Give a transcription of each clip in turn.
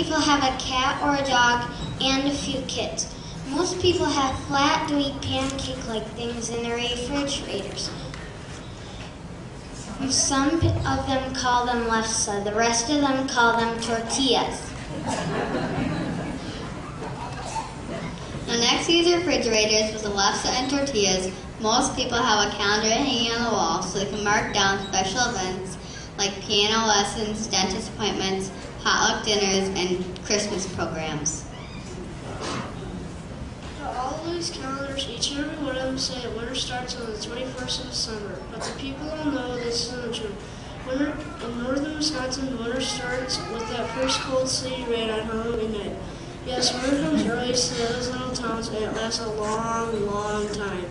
People have a cat or a dog and a few kids. Most people have flat, gooey, pancake-like things in their refrigerators. Some of them call them lefse. The rest of them call them tortillas. Now next to these refrigerators with the lefse and tortillas, most people have a calendar hanging on the wall so they can mark down special events like piano lessons, dentist appointments, potluck dinners, and Christmas programs. All of these calendars, each and every one of them say winter starts on the 21st of December, but the people all know this isn't true. Winter, in northern Wisconsin, winter starts with that first cold city rain on Halloween night. Yes, winter comes early to those little towns, and it lasts a long, long time.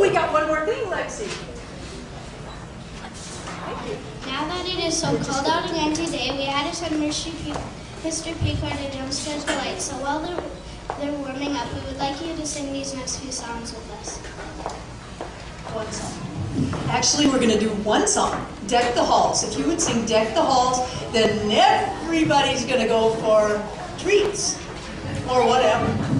Only oh, got one more thing, Lexi. Thank you. Now that it is so cold out again today, we added some Mr. Pe- Mr. Peacock and Youngsters Delight. So while they're, they're warming up, we would like you to sing these next few songs with us. One song. Actually, we're going to do one song, Deck the Halls. If you would sing Deck the Halls, then everybody's going to go for treats or whatever.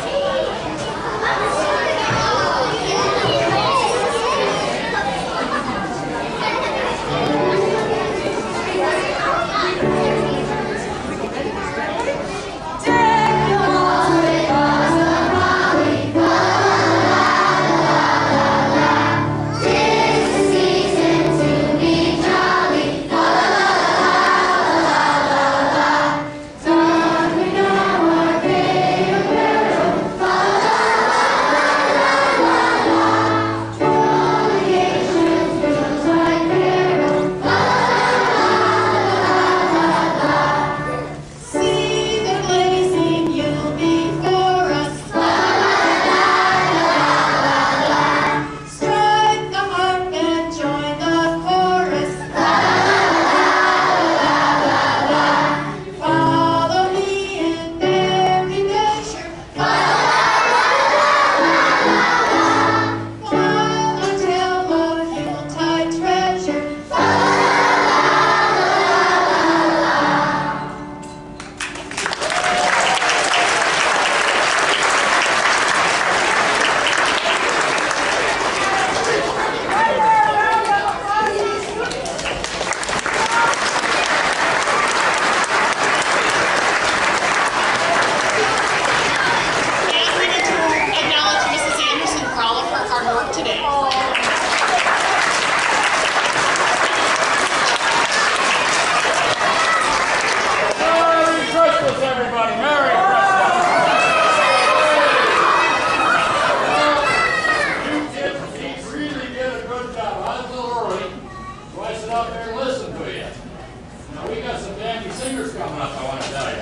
coming I want to tell you.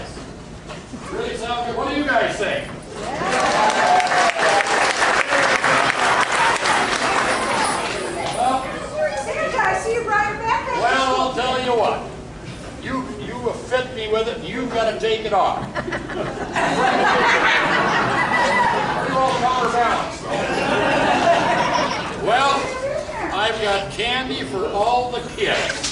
Really sound good. What do you guys think? Well, I see you brought your backpack. well, I'll tell you what. You you have fit me with it, and you've got to take it off. You're all counterbalanced. Well, I've got candy for all the kids.